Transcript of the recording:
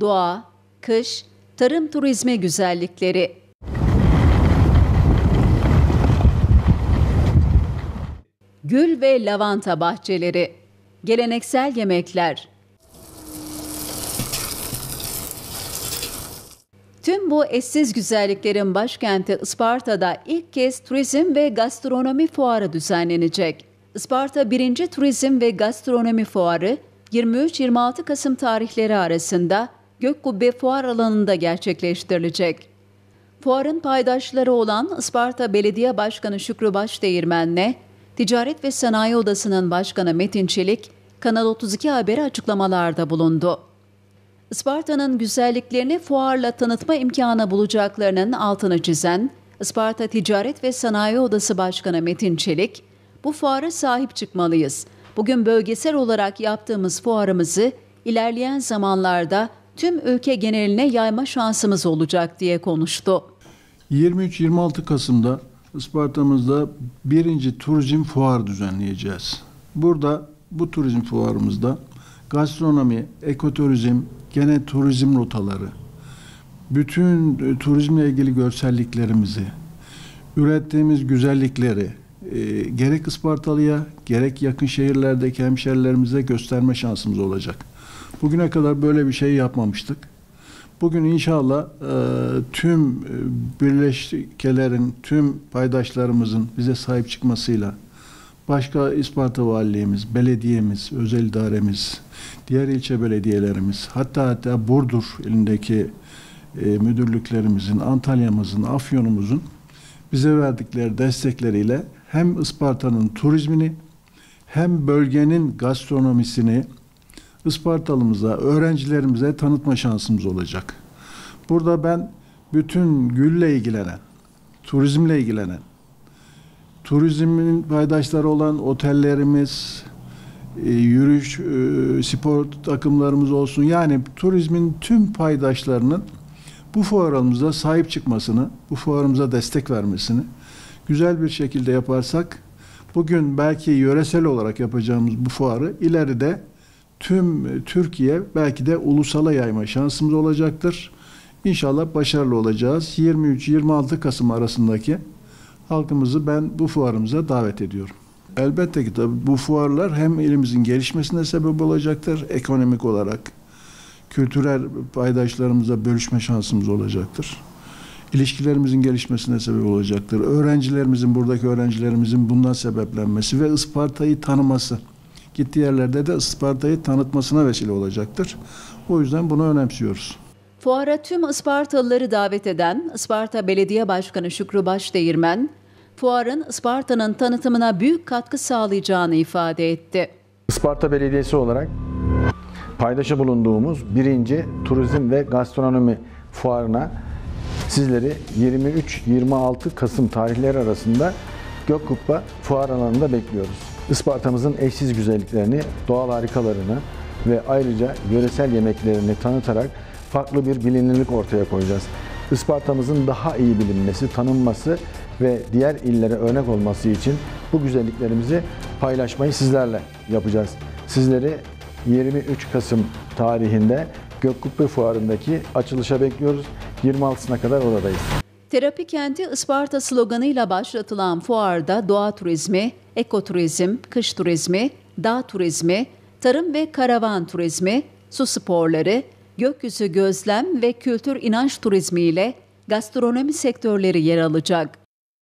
doğa, kış, tarım turizmi güzellikleri. Gül ve lavanta bahçeleri, geleneksel yemekler. Tüm bu eşsiz güzelliklerin başkenti Isparta'da ilk kez turizm ve gastronomi fuarı düzenlenecek. Isparta 1. Turizm ve Gastronomi Fuarı 23-26 Kasım tarihleri arasında Gökkubbe Fuar alanında gerçekleştirilecek. Fuarın paydaşları olan Isparta Belediye Başkanı Şükrü Başdeğirmen'le Ticaret ve Sanayi Odası'nın Başkanı Metin Çelik, Kanal 32 Haber'e açıklamalarda bulundu. Isparta'nın güzelliklerini fuarla tanıtma imkanı bulacaklarının altını çizen Isparta Ticaret ve Sanayi Odası Başkanı Metin Çelik, bu fuara sahip çıkmalıyız. Bugün bölgesel olarak yaptığımız fuarımızı ilerleyen zamanlarda tüm ülke geneline yayma şansımız olacak diye konuştu. 23-26 Kasım'da Isparta'mızda birinci turizm fuarı düzenleyeceğiz. Burada bu turizm fuarımızda gastronomi, ekoturizm, gene turizm rotaları, bütün e, turizmle ilgili görselliklerimizi, ürettiğimiz güzellikleri e, gerek Ispartalı'ya gerek yakın şehirlerdeki hemşerilerimize gösterme şansımız olacak. Bugüne kadar böyle bir şey yapmamıştık. Bugün inşallah e, tüm e, birleşkelerin, tüm paydaşlarımızın bize sahip çıkmasıyla başka Isparta Valiliğimiz, belediyemiz, özel idaremiz, diğer ilçe belediyelerimiz, hatta hatta Burdur ilindeki e, müdürlüklerimizin, Antalya'mızın, Afyon'umuzun bize verdikleri destekleriyle hem Isparta'nın turizmini hem bölgenin gastronomisini Ispartalımıza, öğrencilerimize tanıtma şansımız olacak. Burada ben bütün gülle ilgilenen, turizmle ilgilenen, turizmin paydaşları olan otellerimiz, e, yürüyüş, e, spor takımlarımız olsun. Yani turizmin tüm paydaşlarının bu fuarımıza sahip çıkmasını, bu fuarımıza destek vermesini güzel bir şekilde yaparsak bugün belki yöresel olarak yapacağımız bu fuarı ileride tüm Türkiye belki de ulusala yayma şansımız olacaktır. İnşallah başarılı olacağız. 23-26 Kasım arasındaki halkımızı ben bu fuarımıza davet ediyorum. Elbette ki tabii bu fuarlar hem ilimizin gelişmesine sebep olacaktır ekonomik olarak. Kültürel paydaşlarımıza bölüşme şansımız olacaktır. İlişkilerimizin gelişmesine sebep olacaktır. Öğrencilerimizin, buradaki öğrencilerimizin bundan sebeplenmesi ve Isparta'yı tanıması gittiği yerlerde de Isparta'yı tanıtmasına vesile olacaktır. O yüzden bunu önemsiyoruz. Fuara tüm Ispartalıları davet eden Isparta Belediye Başkanı Şükrü Başdeğirmen, fuarın Isparta'nın tanıtımına büyük katkı sağlayacağını ifade etti. Isparta Belediyesi olarak paydaşı bulunduğumuz birinci Turizm ve Gastronomi Fuarına sizleri 23-26 Kasım tarihleri arasında Gökkubba Fuar alanında bekliyoruz. Isparta'mızın eşsiz güzelliklerini, doğal harikalarını ve ayrıca yöresel yemeklerini tanıtarak farklı bir bilinirlik ortaya koyacağız. Isparta'mızın daha iyi bilinmesi, tanınması ve diğer illere örnek olması için bu güzelliklerimizi paylaşmayı sizlerle yapacağız. Sizleri 23 Kasım tarihinde Gökkubbe Fuarı'ndaki açılışa bekliyoruz. 26'sına kadar oradayız. Terapi Kenti Isparta sloganıyla başlatılan fuarda doğa turizmi, ekoturizm, kış turizmi, dağ turizmi, tarım ve karavan turizmi, su sporları, gökyüzü gözlem ve kültür inanç turizmi ile gastronomi sektörleri yer alacak.